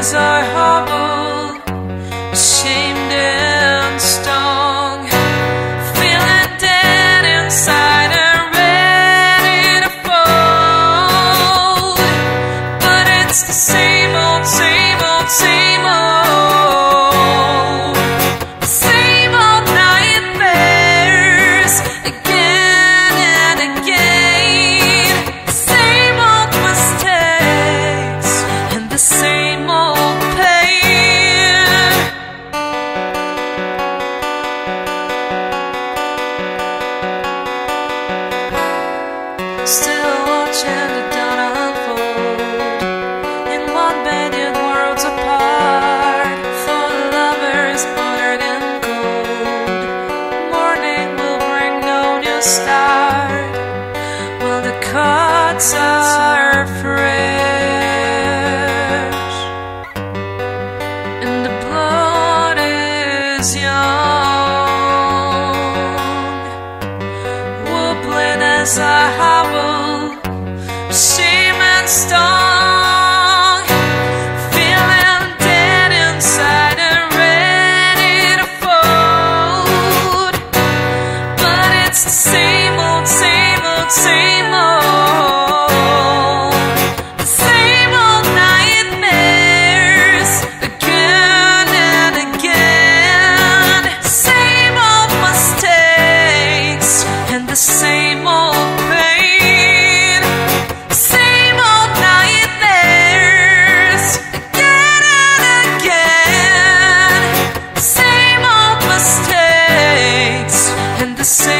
as I harbor. start? While the cuts are fresh? And the blood is young. Wobbling as I hobble and stone the same.